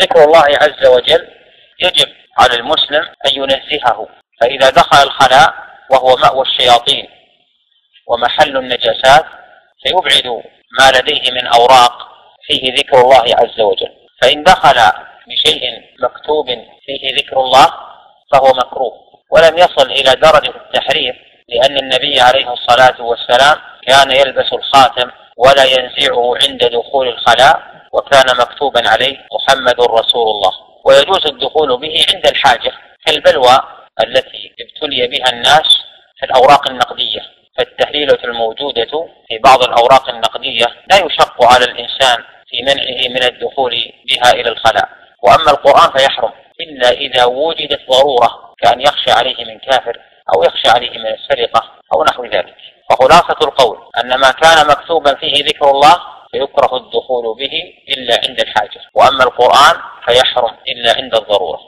ذكر الله عز وجل يجب على المسلم أن ينزهه فإذا دخل الخلاء وهو مأوى الشياطين ومحل النجاسات فيبعد ما لديه من أوراق فيه ذكر الله عز وجل. فإن دخل بشيء مكتوب فيه ذكر الله فهو مكروه ولم يصل إلى درجة التحريف لأن النبي عليه الصلاة والسلام كان يلبس الخاتم ولا ينزعه عند دخول الخلاء وكان مكتوبا عليه محمد رسول الله. ويجوز الدخول به عند الحاجة كالبلوى التي ابتلي بها الناس في الأوراق النقدية. فالتهليلة الموجودة في بعض الأوراق النقدية لا يشق على الإنسان في منعه من الدخول بها إلى الخلاء. وأما القرآن فيحرم. إلا إذا وجدت ضرورة كأن يخشى عليه من كافر أو يخشى عليه من السرقة أو نحو ذلك. فخلاصة القول أن ما كان مكتوبا فيه ذكر الله فيكره الدخول به إلا عند الحاجة وأما القرآن فيحرم إلا عند الضرورة.